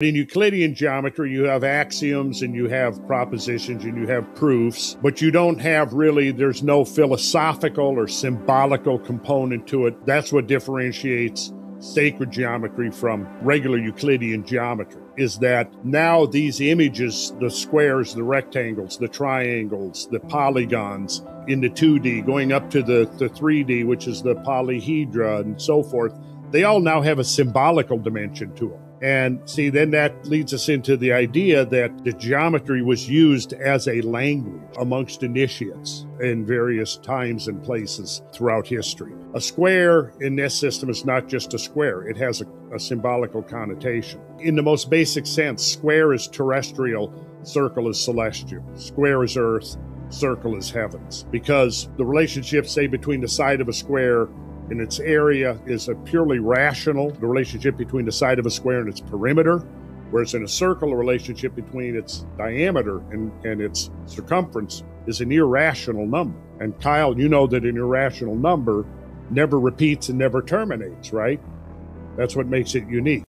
In Euclidean geometry, you have axioms and you have propositions and you have proofs, but you don't have really, there's no philosophical or symbolical component to it. That's what differentiates sacred geometry from regular Euclidean geometry is that now these images, the squares, the rectangles, the triangles, the polygons in the 2D, going up to the, the 3D, which is the polyhedra and so forth, they all now have a symbolical dimension to them. And see, then that leads us into the idea that the geometry was used as a language amongst initiates in various times and places throughout history. A square in this system is not just a square, it has a, a symbolical connotation. In the most basic sense, square is terrestrial, circle is celestial, square is earth, circle is heavens. Because the relationship, say, between the side of a square in its area is a purely rational, the relationship between the side of a square and its perimeter, whereas in a circle, the relationship between its diameter and, and its circumference is an irrational number. And Kyle, you know that an irrational number never repeats and never terminates, right? That's what makes it unique.